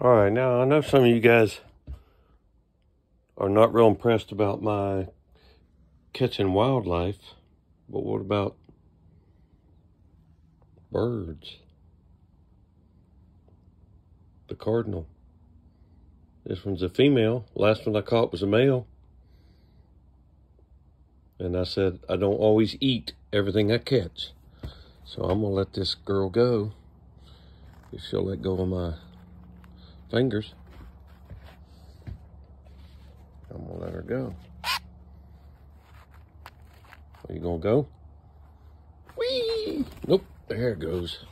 All right, now I know some of you guys are not real impressed about my catching wildlife, but what about birds? The cardinal. This one's a female. Last one I caught was a male. And I said, I don't always eat everything I catch. So I'm going to let this girl go. If she'll let go of my fingers. I'm to let her go. Are you to go? Whee! Nope, there it goes.